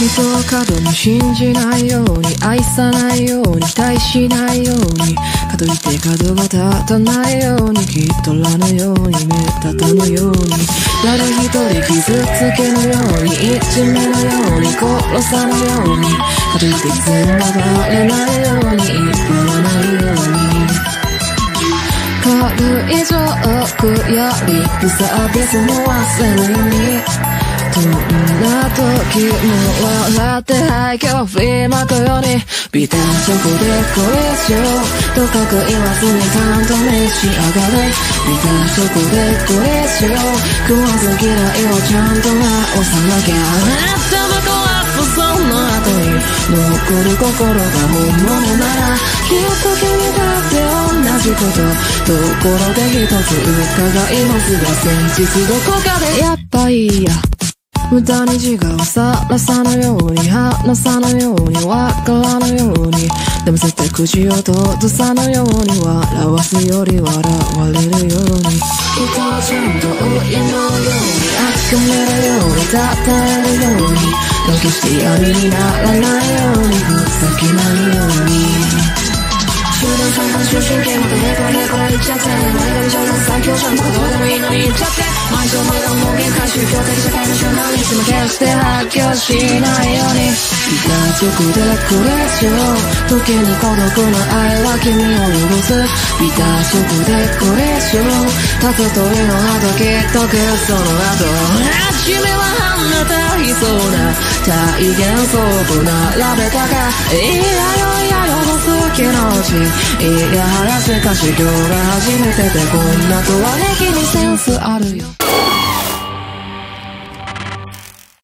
人を過度に信じないように愛さないように期待しないようにかといって角が立たないようにきっとらぬように目立たぬように誰一人傷つけぬようにいじめぬように殺さぬようにかといってつながれないように言わないように軽いジョークやリップサービスも忘れぬようにどんな時も笑って廃墟振りまくようにビターチョコでこれしようとかく言わずにちゃんと召し上がれビターチョコでこれしよう食わず嫌いをちゃんと直さなきゃタバコはその後に残る心が本物ならきっと君だって同じことところで一つ伺いますが先日どこかでやっぱいいや。無駄に自我をさらさぬように話さぬようにわからぬように。でも絶対口を閉ざさぬように笑わすより笑われるように人をちゃんと親のように集めるように。称えるように決して闇にならないようにふざけないように集団三番終身刑までへこらへこら言っちゃって前髪上手最強じゃんとどうでもいいのに言っちゃって毎週毎度もう限界宗教的社会の集団にしも決して発狂しないよう。に大丈夫でこれしよう。時に孤独な愛は君を汚すビター食でこれしよう風とりの後きっとくその後初めは離れていそうな体現そうと並べたかいやよいやよ好きのうちいや話しかし今日が初めてでこんなとはね君センスあるよ